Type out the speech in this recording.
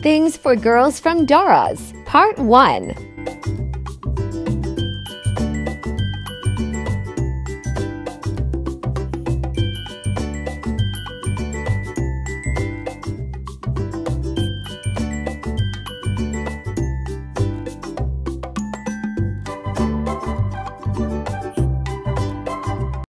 Things for Girls from Dara's, Part 1